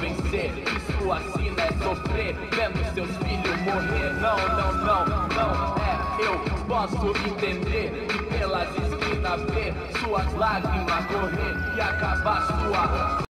vencer isso assim sua é sofrer, vendo seus filhos morrer. Não, não, não, não é. Eu posso entender e pelas esquinas ver suas lágrimas correr e acabar sua